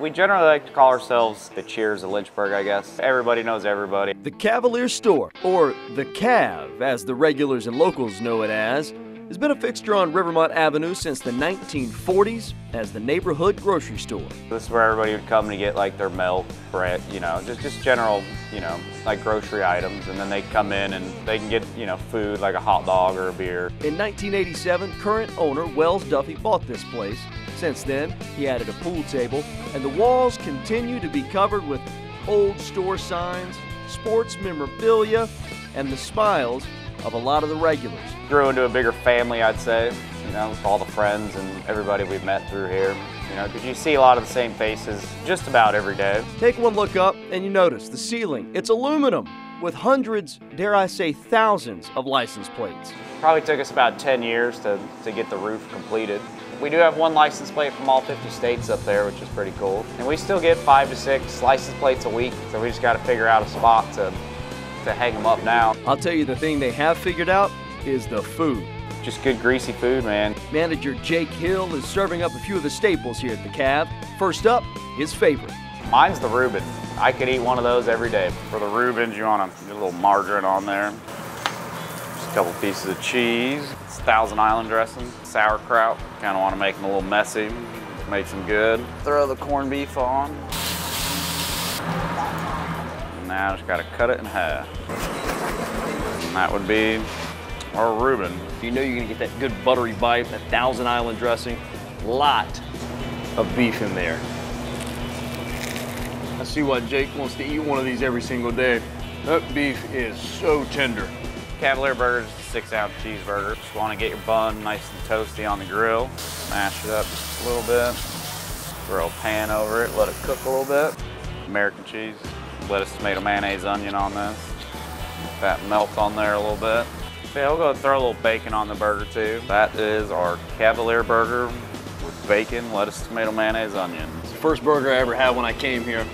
We generally like to call ourselves the Cheers of Lynchburg, I guess. Everybody knows everybody. The Cavalier Store, or the Cav, as the regulars and locals know it as, has been a fixture on Rivermont Avenue since the 1940s as the neighborhood grocery store. This is where everybody would come to get like their milk, bread, you know, just, just general, you know, like grocery items. And then they come in and they can get, you know, food like a hot dog or a beer. In 1987, current owner Wells Duffy bought this place. Since then, he added a pool table, and the walls continue to be covered with old store signs, sports memorabilia, and the smiles of a lot of the regulars. Grew into a bigger family, I'd say, you know, with all the friends and everybody we've met through here. You know, because you see a lot of the same faces just about every day. Take one look up and you notice the ceiling. It's aluminum with hundreds, dare I say thousands, of license plates. Probably took us about 10 years to, to get the roof completed. We do have one license plate from all 50 states up there, which is pretty cool. And we still get five to six license plates a week, so we just got to figure out a spot to, to hang them up now. I'll tell you the thing they have figured out is the food. Just good greasy food, man. Manager Jake Hill is serving up a few of the staples here at the Cav. First up, his favorite. Mine's the Reuben. I could eat one of those every day. For the Reubens, you want a little margarine on there. Just a couple pieces of cheese. It's Thousand Island dressing, sauerkraut. Kind of want to make them a little messy. Makes them good. Throw the corned beef on. Now I just gotta cut it in half. And that would be our Reuben. You know you're gonna get that good buttery bite, that Thousand Island dressing. Lot of beef in there. I see why Jake wants to eat one of these every single day. That beef is so tender. Cavalier Burger is a six ounce cheeseburger. Just want to get your bun nice and toasty on the grill. Mash it up just a little bit. Throw a pan over it, let it cook a little bit. American cheese, lettuce, tomato, mayonnaise, onion on this. Let that melt on there a little bit. So yeah, we'll go throw a little bacon on the burger too. That is our Cavalier Burger with bacon, lettuce, tomato, mayonnaise, onions. It's the first burger I ever had when I came here.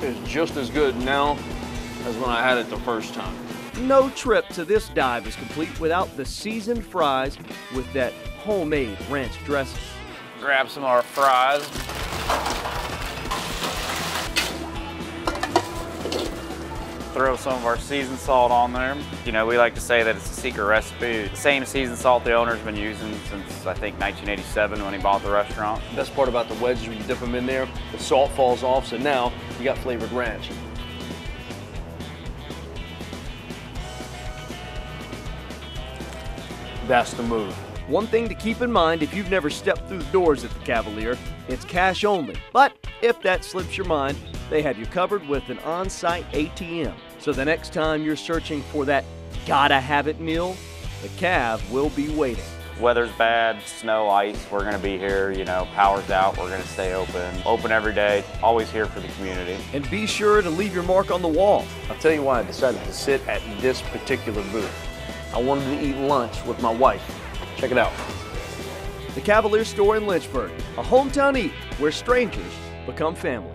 It's just as good now as when I had it the first time. No trip to this dive is complete without the seasoned fries with that homemade ranch dressing. Grab some of our fries. Throw some of our seasoned salt on there. You know, we like to say that it's a secret recipe. The same seasoned salt the owner's been using since, I think, 1987 when he bought the restaurant. The best part about the wedges when you dip them in there, the salt falls off, so now you got flavored ranch. That's the move. One thing to keep in mind if you've never stepped through the doors at the Cavalier, it's cash only. But if that slips your mind, they have you covered with an on site ATM. So the next time you're searching for that gotta have it meal, the Cav will be waiting. Weather's bad, snow, ice, we're gonna be here, you know, power's out, we're gonna stay open. Open every day, always here for the community. And be sure to leave your mark on the wall. I'll tell you why I decided to sit at this particular booth. I wanted to eat lunch with my wife. Check it out. The Cavalier Store in Lynchburg, a hometown eat where strangers become family.